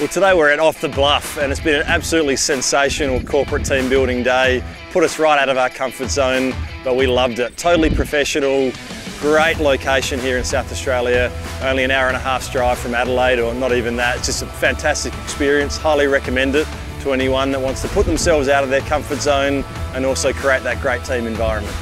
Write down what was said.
Well, today we're at Off the Bluff and it's been an absolutely sensational corporate team building day. Put us right out of our comfort zone, but we loved it. Totally professional, great location here in South Australia. Only an hour and a half's drive from Adelaide, or not even that. It's just a fantastic experience. Highly recommend it to anyone that wants to put themselves out of their comfort zone and also create that great team environment.